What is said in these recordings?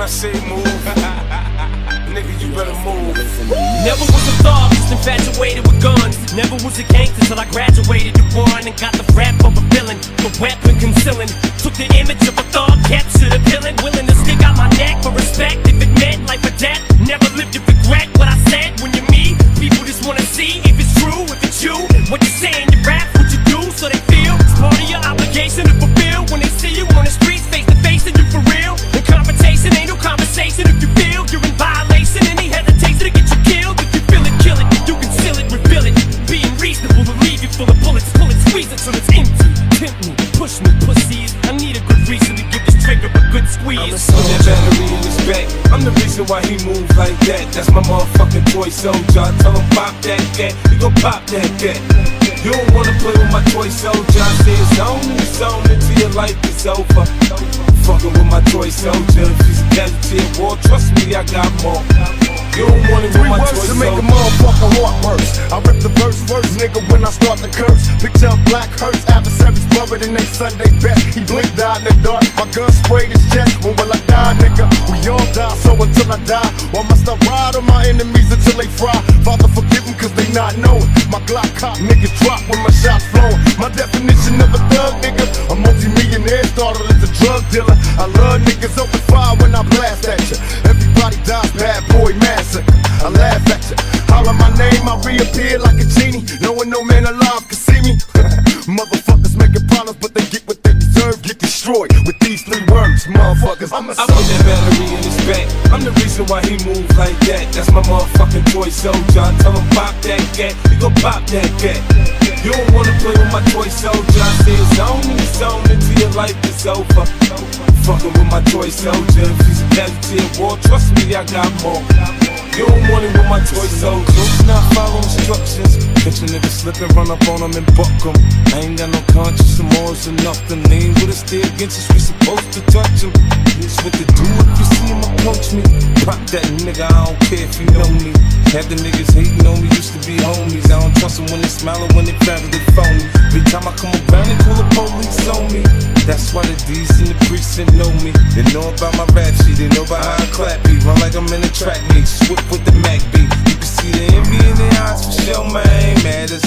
when I say move. Nigga, you better move. Never was a thug, just infatuated with guns. Never was a gangster till I graduated to one and got the rap of a villain, the weapon concealing. Took the image of a thug, captured a villain, willing to stick out a I'ma squeeze. put battery in his back. I'm the reason why he moves like that. That's my motherfucking toy soldier. I tell him pop that cat, he gon' pop that cat. You don't wanna play with my toy soldier. I say it's on and it's on until your life is over. Fucking with my toy soldier. If he's a casualty of war, trust me, I got more. You don't want it with Three my words to make a soldier. motherfucker heart burst. I rip the verse first, nigga, when I start the curse. Picture a black hearse, adversaries buried in they Sunday best. He blinked out in the dark, my gun sprayed his chest. When will I die, nigga? We all die, so until I die, or must I ride on my enemies until they fry? Father, forgive them, cause they not knowing. My Glock cop niggas drop when my shots flowing. My definition of a thug, nigga, a multi-millionaire started as a drug dealer. I love niggas open fire when I blast at you. Everybody dies, bad boy massacre. I laugh at you. Holler my name, I reappear like a genie. Knowing no man alive can see me. Motherfuckers making problems, but they get what they deserve. Get destroyed with these three words, motherfuckers. I'm a I put that battery in his back. I'm the reason why he moves like that. That's my motherfucking toy soldier. I tell him pop that cat, he gon' pop that cat. You don't wanna play with my toy soldier. I say it's on and it's on until your life is over. Fucking with my toy soldier. If he's a casualty of war, trust me, I got more. You don't want it with my toy soldier. Not follow instructions. Catch a nigga slipping, run up on him and buck him. I ain't got no conscience, the morals or nothing. Lean with a stay against us, we supposed to touch him. Here's what to do if you see him approach me. Pop that nigga, I don't care if you know me. Have the niggas hating on me, used to be homies. I don't trust them when they smile or when they proud they phony. Every time I come around, they call the police on me. That's why the D's in the precinct know me. They know about my rap sheet, they know about how I clap beat. Run like I'm in a track meet, swift with the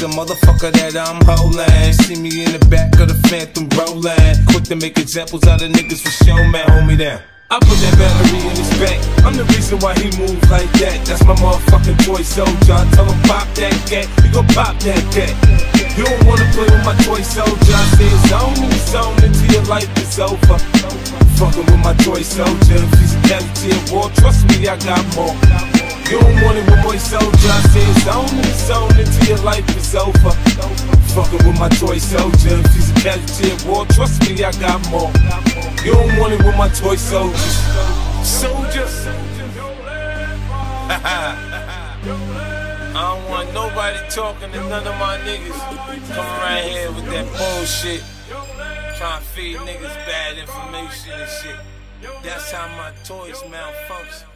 A motherfucker that I'm holding. See me in the back of the Phantom rolling. Quick to make examples out of niggas for show, man. Hold me down. I put that battery in his back. I'm the reason why he moves like that. That's my motherfucking toy soldier. I tell him pop that cat, he gon' pop that cat. You don't wanna play with my toy soldier. I say it's on and until your life is over. Fucking with my toy soldier. If he's a war, trust me, I got more. You don't want it with my soldier. I say it's on and it's until your life is over. Fucking with my toy soldier. If he's a casualty of war, trust me, I got more. You don't want it with my toy soldiers. Soldier. I don't want nobody talking to none of my niggas coming around here with that bullshit. Trying to feed niggas bad information and shit. That's how my toys malfunction.